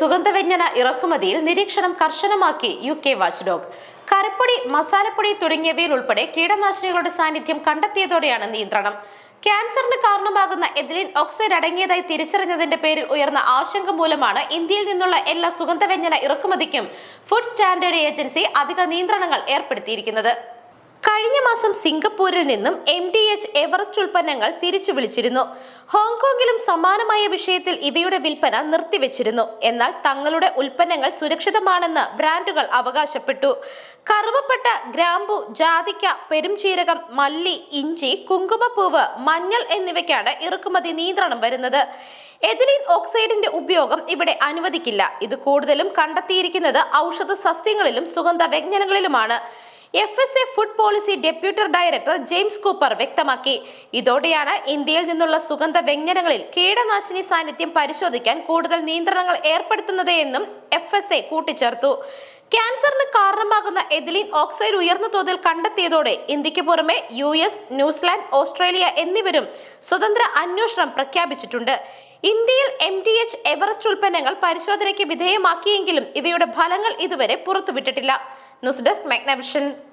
സുഗന്ധവ്യഞ്ജന ഇറക്കുമതിയിൽ നിരീക്ഷണം കർശനമാക്കി യു കെ വാച്ച് ഡോഗ് കരപ്പൊടി മസാലപ്പൊടി തുടങ്ങിയവയിൽ ഉൾപ്പെടെ കീടനാശിനികളുടെ സാന്നിധ്യം കണ്ടെത്തിയതോടെയാണ് നിയന്ത്രണം. ക്യാൻസറിന് കാരണമാകുന്ന എഥിലിൻ ഓക്സൈഡ് അടങ്ങിയതായി തിരിച്ചറിഞ്ഞതിന്റെ പേരിൽ ഉയർന്ന ആശങ്ക മൂലമാണ് ഇന്ത്യയിൽ നിന്നുള്ള എല്ലാ സുഗന്ധവ്യഞ്ജന ഇറക്കുമതിക്കും ഫുഡ് സ്റ്റാൻഡേർഡ് ഏജൻസി അധിക നിയന്ത്രണങ്ങൾ ഏർപ്പെടുത്തിയിരിക്കുന്നത്. കഴിഞ്ഞ മാസം സിംഗപ്പൂരിൽ നിന്നും എം ഡി എച്ച് എവറസ്റ്റ് ഉൽപ്പന്നങ്ങൾ തിരിച്ചു വിളിച്ചിരുന്നു. ഹോങ്കോങ്ങിലും സമാനമായ വിഷയത്തിൽ ഇവയുടെ വിൽപ്പന നിർത്തിവെച്ചിരുന്നു. എന്നാൽ തങ്ങളുടെ ഉൽപ്പന്നങ്ങൾ സുരക്ഷിതമാണെന്ന് ബ്രാൻഡുകൾ അവകാശപ്പെട്ടു. കറുവപ്പെട്ട ഗ്രാമ്പു ജാതിക്ക പെരുംചീരകം മല്ലി ഇഞ്ചി കുങ്കുമപ്പൂവ് മഞ്ഞൾ എന്നിവയ്ക്കാണ് ഇറക്കുമതി നിയന്ത്രണം വരുന്നത്. എഥിലീൻ ഓക്സൈഡിന്റെ ഉപയോഗം ഇവിടെ അനുവദിക്കില്ല. ഇത് കൂടുതലും കണ്ടെത്തിയിരിക്കുന്നത് ഔഷധ സസ്യങ്ങളിലും സുഗന്ധ വ്യഞ്ജനങ്ങളിലുമാണ് F S A food policy deputy director James Cooper വ്യക്തമാക്കി. ഇതോടെയാണ് ഇന്ത്യയിൽ നിന്നുള്ള സുഗന്ധ വ്യഞ്ജനങ്ങളിൽ കീടനാശിനി സാന്നിധ്യം പരിശോധിക്കാൻ കൂടുതൽ നിയന്ത്രണങ്ങൾ ഏർപ്പെടുത്തുന്നത് എന്നും എഫ് എസ് എ കൂട്ടിച്ചേർത്തു. ക്യാൻസറിന് കാരണമാകുന്ന എഥിലീൻ ഓക്സൈഡ് ഉയർന്ന തോതിൽ കണ്ടെത്തിയതോടെ ഇന്ത്യയ്ക്ക് പുറമെ യു എസ് ന്യൂസിലാൻഡ് ഓസ്ട്രേലിയ എന്നിവരും സ്വതന്ത്ര അന്വേഷണം പ്രഖ്യാപിച്ചിട്ടുണ്ട്. ഇന്ത്യയിൽ എം ഡി എച്ച് എവറസ്റ്റ് ഉൽപ്പന്നങ്ങൾ പരിശോധനയ്ക്ക് വിധേയമാക്കിയെങ്കിലും ഇവയുടെ ഫലങ്ങൾ ഇതുവരെ പുറത്തുവിട്ടിട്ടില്ല. News desk Magnavision